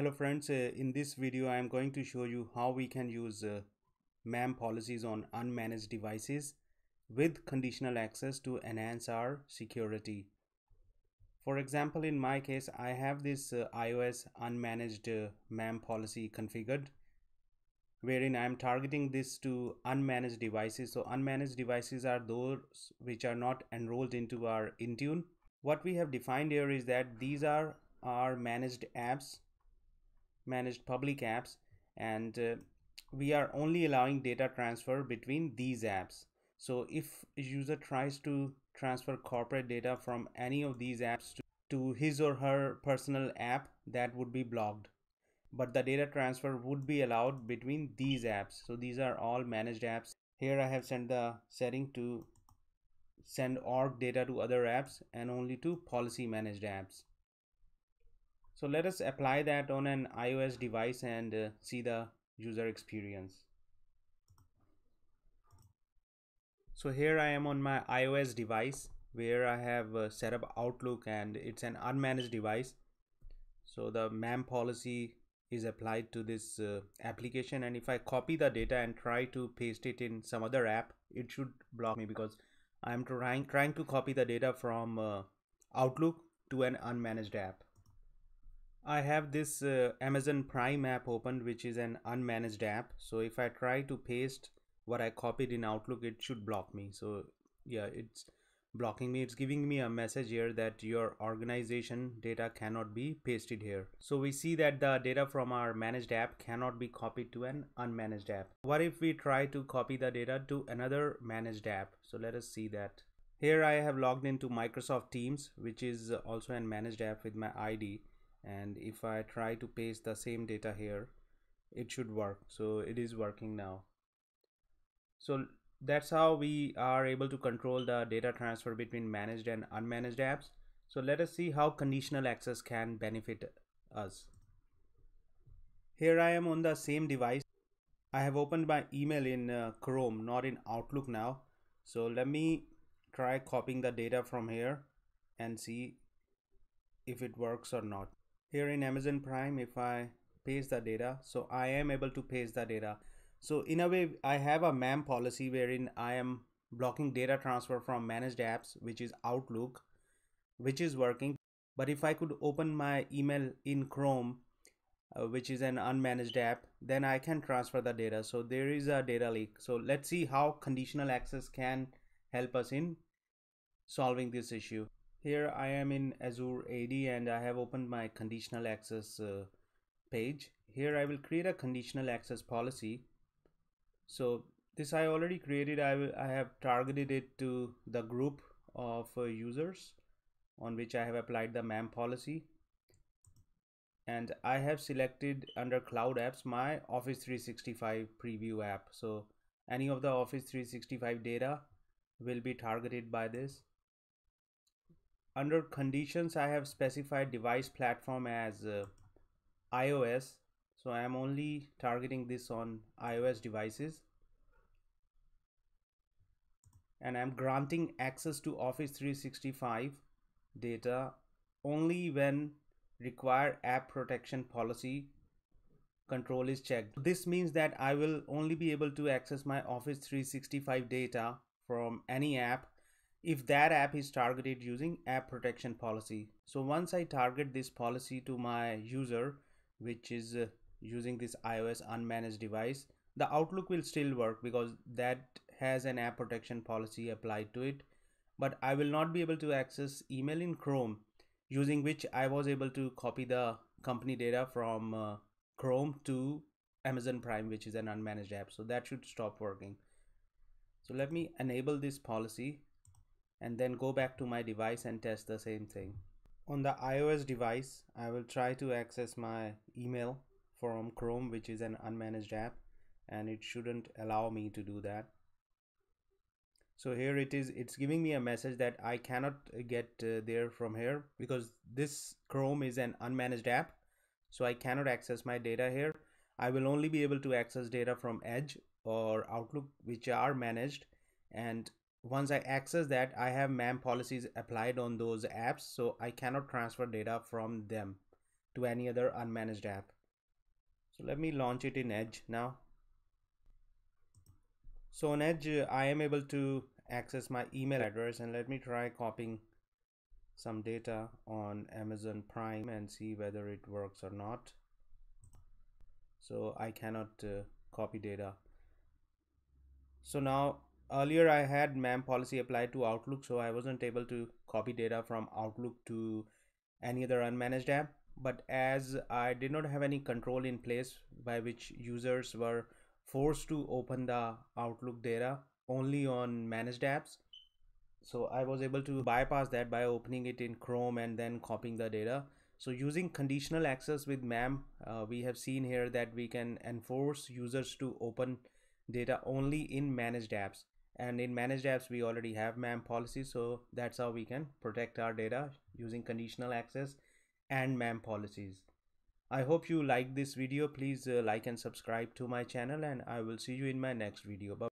Hello friends, uh, in this video I am going to show you how we can use uh, MAM policies on unmanaged devices with conditional access to enhance our security. For example, in my case, I have this uh, iOS unmanaged uh, MAM policy configured wherein I am targeting this to unmanaged devices. So unmanaged devices are those which are not enrolled into our Intune. What we have defined here is that these are our managed apps managed public apps and uh, we are only allowing data transfer between these apps. So if a user tries to transfer corporate data from any of these apps to, to his or her personal app that would be blocked. But the data transfer would be allowed between these apps. So these are all managed apps. Here i have set the setting to send org data to other apps and only to policy managed apps so let us apply that on an iOS device and uh, see the user experience. So here I am on my iOS device where I have uh, set up Outlook and it's an unmanaged device. So the MAM policy is applied to this uh, application and if I copy the data and try to paste it in some other app, it should block me because I'm trying, trying to copy the data from uh, Outlook to an unmanaged app. I have this uh, Amazon Prime app opened which is an unmanaged app. So if I try to paste what I copied in Outlook it should block me. So yeah it's blocking me. It's giving me a message here that your organization data cannot be pasted here. So we see that the data from our managed app cannot be copied to an unmanaged app. What if we try to copy the data to another managed app? So let us see that. Here I have logged into Microsoft Teams which is also a managed app with my ID and if I try to paste the same data here it should work. So it is working now. So that's how we are able to control the data transfer between managed and unmanaged apps. So let us see how conditional access can benefit us. Here I am on the same device. I have opened my email in uh, Chrome not in Outlook now. So let me try copying the data from here and see if it works or not here in Amazon Prime if I paste the data so I am able to paste the data. So in a way I have a MAM policy wherein I am blocking data transfer from managed apps which is Outlook which is working. But if I could open my email in Chrome uh, which is an unmanaged app then I can transfer the data. So there is a data leak. So let's see how conditional access can help us in solving this issue here I am in Azure AD and I have opened my conditional access uh, page. Here I will create a conditional access policy. So this I already created. I will I have targeted it to the group of uh, users on which I have applied the MAM policy. And I have selected under cloud apps my Office 365 preview app. So any of the Office 365 data will be targeted by this under conditions I have specified device platform as uh, iOS so I am only targeting this on iOS devices and I'm granting access to Office 365 data only when require app protection policy control is checked. This means that I will only be able to access my Office 365 data from any app if that app is targeted using app protection policy. So once I target this policy to my user, which is uh, using this iOS unmanaged device, the Outlook will still work because that has an app protection policy applied to it. But I will not be able to access email in Chrome using which I was able to copy the company data from uh, Chrome to Amazon Prime, which is an unmanaged app. So that should stop working. So let me enable this policy and then go back to my device and test the same thing. On the iOS device, I will try to access my email from Chrome, which is an unmanaged app, and it shouldn't allow me to do that. So here it is, it's giving me a message that I cannot get uh, there from here because this Chrome is an unmanaged app. So I cannot access my data here. I will only be able to access data from Edge or Outlook, which are managed. And once I access that, I have MAM policies applied on those apps, so I cannot transfer data from them. to any other unmanaged app. So let me launch it in Edge now. So on Edge, I am able to access my email address and let me try copying some data on Amazon Prime and see whether it works or not. So I cannot uh, copy data. So now earlier I had MAM policy applied to Outlook so I wasn't able to copy data from Outlook to any other unmanaged app. But as I did not have any control in place by which users were forced to open the Outlook data only on managed apps so I was able to bypass that by opening it in Chrome and then copying the data. So using conditional access with MAM uh, we have seen here that we can enforce users to open data only in managed apps and in managed apps we already have MAM policies so that's how we can protect our data using conditional access and MAM policies. I hope you like this video. Please uh, like and subscribe to my channel and I will see you in my next video. Bye.